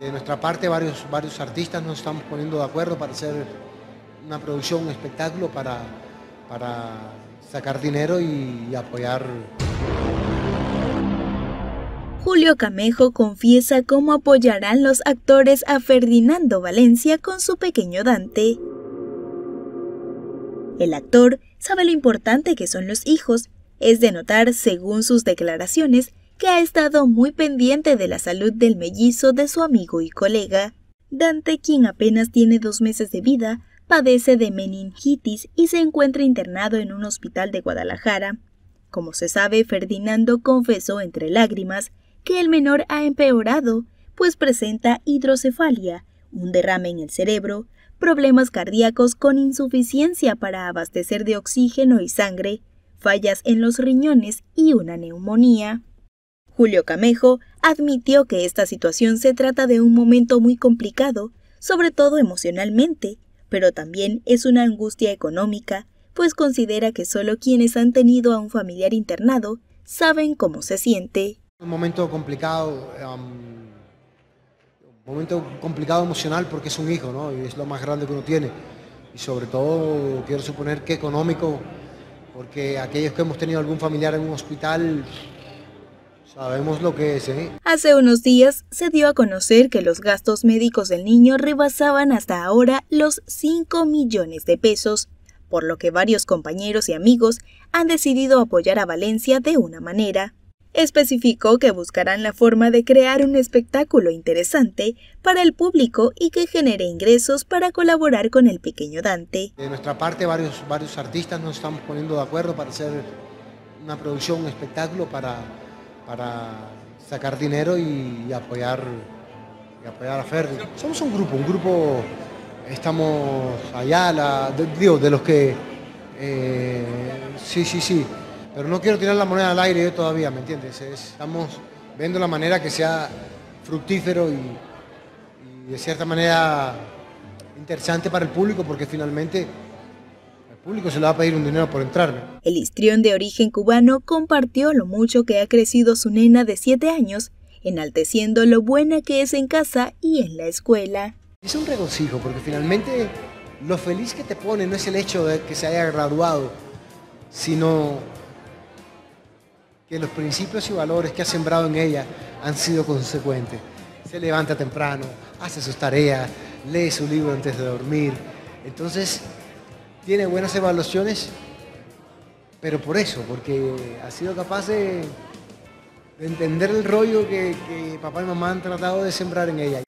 De nuestra parte, varios, varios artistas nos estamos poniendo de acuerdo para hacer una producción, un espectáculo para, para sacar dinero y apoyar. Julio Camejo confiesa cómo apoyarán los actores a Ferdinando Valencia con su pequeño Dante. El actor sabe lo importante que son los hijos es de notar, según sus declaraciones, que ha estado muy pendiente de la salud del mellizo de su amigo y colega. Dante, quien apenas tiene dos meses de vida, padece de meningitis y se encuentra internado en un hospital de Guadalajara. Como se sabe, Ferdinando confesó entre lágrimas que el menor ha empeorado, pues presenta hidrocefalia, un derrame en el cerebro, problemas cardíacos con insuficiencia para abastecer de oxígeno y sangre, fallas en los riñones y una neumonía. Julio Camejo admitió que esta situación se trata de un momento muy complicado, sobre todo emocionalmente, pero también es una angustia económica, pues considera que solo quienes han tenido a un familiar internado saben cómo se siente. Un momento complicado, un momento complicado emocional porque es un hijo, ¿no? Y es lo más grande que uno tiene. Y sobre todo, quiero suponer que económico, porque aquellos que hemos tenido algún familiar en un hospital, sabemos lo que es, ¿eh? Hace unos días se dio a conocer que los gastos médicos del niño rebasaban hasta ahora los 5 millones de pesos, por lo que varios compañeros y amigos han decidido apoyar a Valencia de una manera especificó que buscarán la forma de crear un espectáculo interesante para el público y que genere ingresos para colaborar con el pequeño Dante. De nuestra parte, varios, varios artistas nos estamos poniendo de acuerdo para hacer una producción, un espectáculo para, para sacar dinero y, apoyar, apoyar a Ferdi. Somos un grupo, un grupo, estamos allá, la, digo, de los que... Eh, sí, sí, sí pero no quiero tirar la moneda al aire yo todavía, ¿me entiendes? Estamos viendo la manera que sea fructífero y, de cierta manera interesante para el público porque finalmente el público se le va a pedir un dinero por entrar. El histrión de origen cubano compartió lo mucho que ha crecido su nena de 7 años, enalteciendo lo buena que es en casa y en la escuela. Es un regocijo porque finalmente lo feliz que te pone no es el hecho de que se haya graduado, sino que los principios y valores que ha sembrado en ella han sido consecuentes. Se levanta temprano, hace sus tareas, lee su libro antes de dormir. Entonces, tiene buenas evaluaciones, pero por eso, porque ha sido capaz de, entender el rollo que, que papá y mamá han tratado de sembrar en ella.